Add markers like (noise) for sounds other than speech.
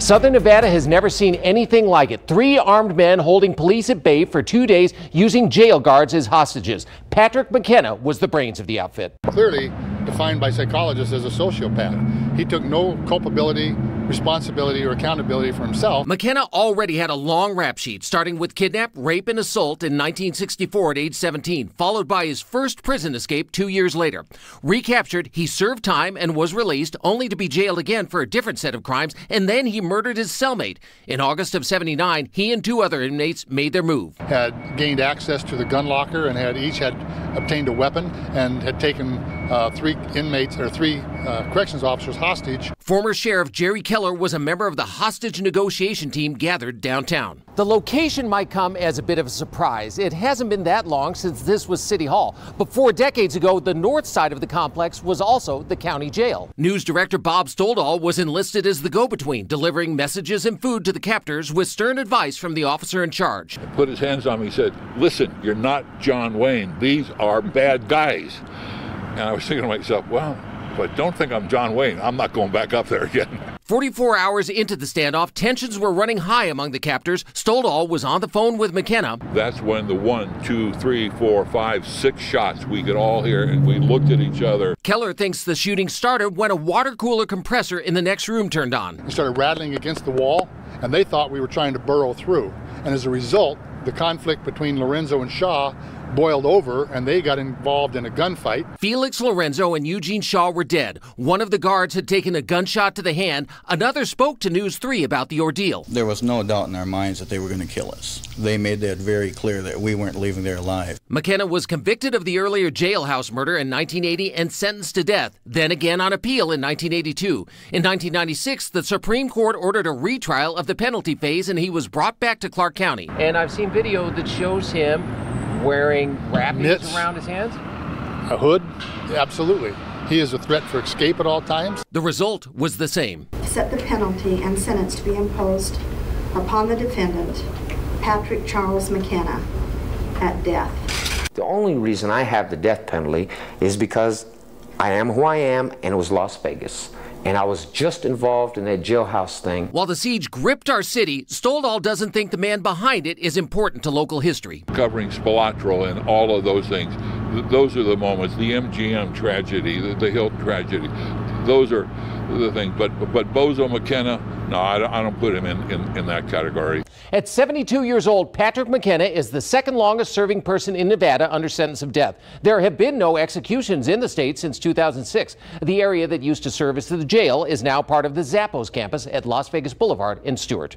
Southern Nevada has never seen anything like it. Three armed men holding police at bay for two days using jail guards as hostages. Patrick McKenna was the brains of the outfit. Clearly defined by psychologists as a sociopath. He took no culpability, responsibility, or accountability for himself. McKenna already had a long rap sheet, starting with kidnap, rape, and assault in 1964 at age 17, followed by his first prison escape two years later. Recaptured, he served time and was released, only to be jailed again for a different set of crimes, and then he murdered his cellmate. In August of 79, he and two other inmates made their move. Had gained access to the gun locker and had each had obtained a weapon and had taken uh, three inmates or three uh, corrections officers hostage. Former Sheriff Jerry Keller was a member of the hostage negotiation team gathered downtown. The location might come as a bit of a surprise. It hasn't been that long since this was City Hall, but four decades ago, the north side of the complex was also the county jail. News director Bob Stoldal was enlisted as the go-between, delivering messages and food to the captors with stern advice from the officer in charge. He put his hands on me and said, listen, you're not John Wayne. These are bad guys. And I was thinking to myself, well, if I don't think I'm John Wayne, I'm not going back up there again. (laughs) 44 hours into the standoff, tensions were running high among the captors. Stoldal was on the phone with McKenna. That's when the one, two, three, four, five, six shots we could all hear, and we looked at each other. Keller thinks the shooting started when a water cooler compressor in the next room turned on. It started rattling against the wall, and they thought we were trying to burrow through. And as a result, the conflict between Lorenzo and Shaw boiled over and they got involved in a gunfight. Felix Lorenzo and Eugene Shaw were dead. One of the guards had taken a gunshot to the hand. Another spoke to News 3 about the ordeal. There was no doubt in our minds that they were going to kill us. They made that very clear that we weren't leaving there alive. McKenna was convicted of the earlier jailhouse murder in 1980 and sentenced to death, then again on appeal in 1982. In 1996, the Supreme Court ordered a retrial of the penalty phase and he was brought back to Clark County. And I've seen video that shows him wearing wrappings Knits, around his hands? A hood? Absolutely. He is a threat for escape at all times. The result was the same. Set the penalty and sentence to be imposed upon the defendant, Patrick Charles McKenna, at death. The only reason I have the death penalty is because I am who I am and it was Las Vegas and I was just involved in that jailhouse thing. While the siege gripped our city, Stoldal doesn't think the man behind it is important to local history. Covering Spilotro and all of those things, those are the moments, the MGM tragedy, the, the Hill tragedy, those are the things. But but Bozo McKenna, no, I don't, I don't put him in, in, in that category. At 72 years old, Patrick McKenna is the second longest serving person in Nevada under sentence of death. There have been no executions in the state since 2006. The area that used to serve as the jail is now part of the Zappos campus at Las Vegas Boulevard in Stewart.